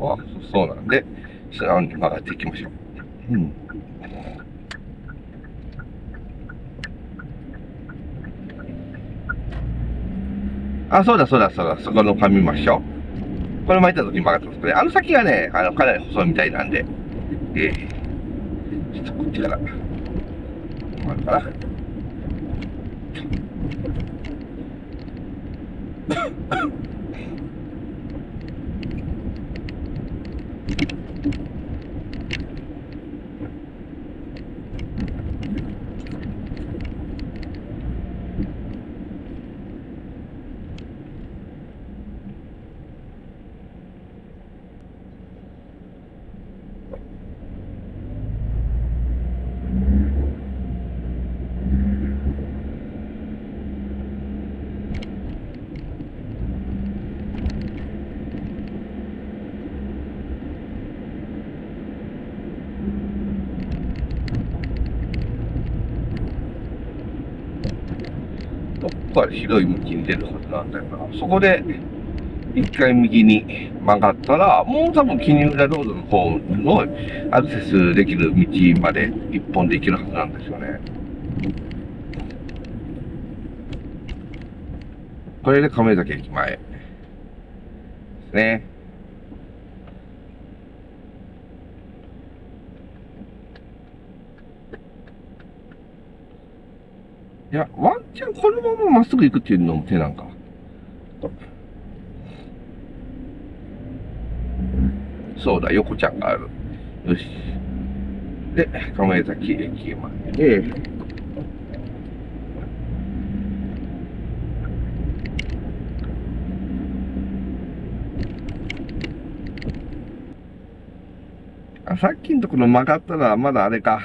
あ、そうなんで、素直に曲がっていきましょう。うん。あ、そうだそうだそうだ、そこの紙見ましょう。これ巻いた時に曲がってますね。あの先がね、あの、かなり細いみたいなんで、えー、ちょっとこっちから、曲がるかな。かで広い道に出るはずなんだよな。そこで、一回右に曲がったら、もう多分、絹浦ロードの方のアクセスできる道まで一本で行けるはずなんですよね。これで亀崎駅前ですね。いや、ワンチャンこのまままっすぐ行くっていうのも手なんか。そうだ、横ちゃんがある。よし。で、亀崎駅まで。あ、さっきのところ曲がったら、まだあれか。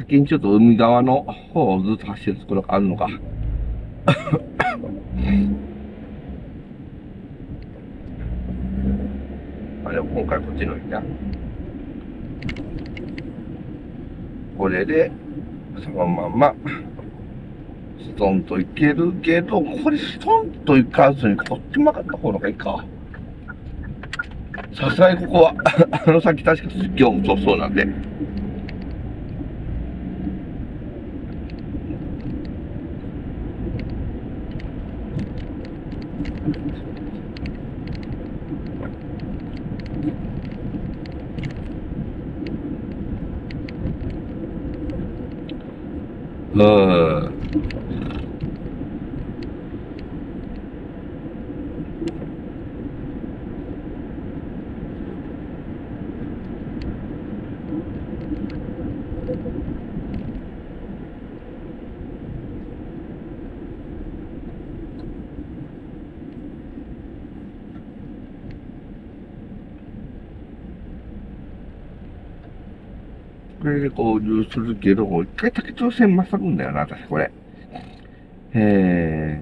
先にちょっと海側の方をずっと走るところがあるのか。あ、でも今回こっちのいいな。これで、そのまま、ストンといけるけど、これストンと行かずにこっち曲がった方がいいか。さすがにここは、あの先確か業務そうそうなんで。うこれで合流するけど、一回竹町線まっすぐんだよな、私これ。え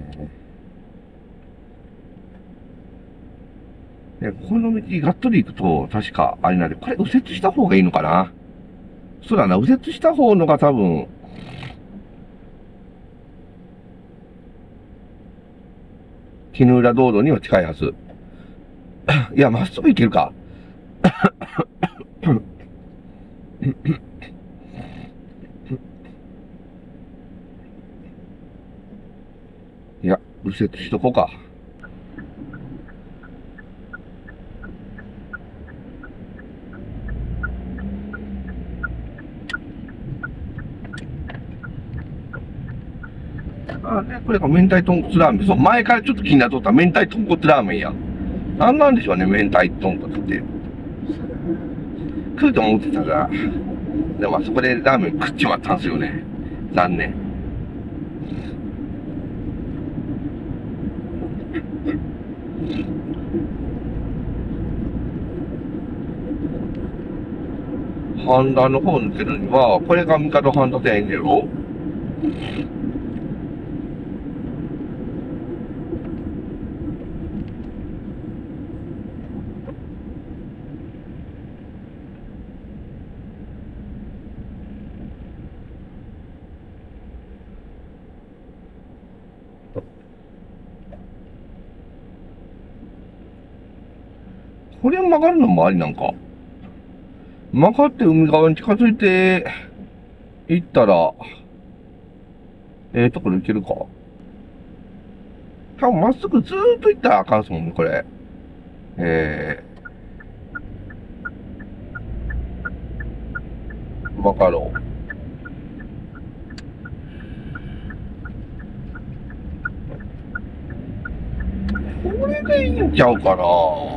ー。で、この道がっとり行くと、確か、あれなんで、これ右折した方がいいのかな？そうだな、右折した方のが多分、絹浦道路には近いはず。いや、まっすぐ行けるか。いや、右折しとこうか。あ、ね、これが明太豚骨ラーメン。そう、前からちょっと気になっとった明太豚骨ラーメンや。なんなんでしょうね、明太豚骨って。来ると思ってたから、でもあそこでラーメン食っちまったんですよね。残念。ハンダの方にするには、これがミカドハンダいんやろこれ曲がるのもありなんか。曲がって海側に近づいて、行ったら、ええー、ところ行けるか。多分まっすぐずーっと行ったらあかんすもんね、これ。えー、曲がろう。これでいいんちゃうかな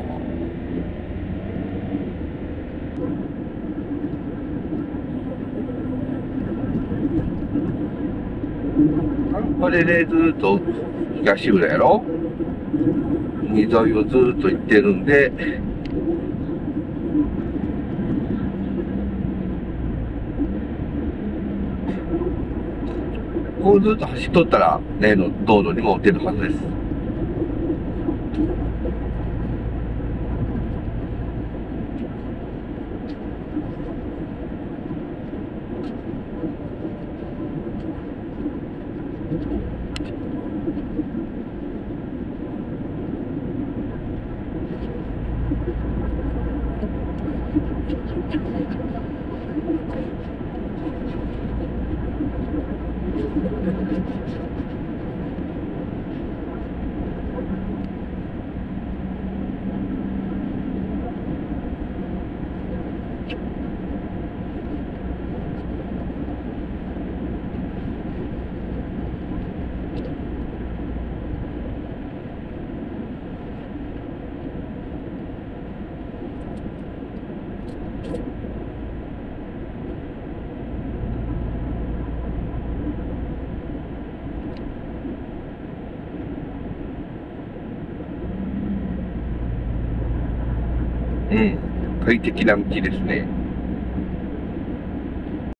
これでずっと東浦やろ？海沿いをずっと行ってるんで、こうずっと走っとったら、例の道路にも出るはずです。快適な道ですね。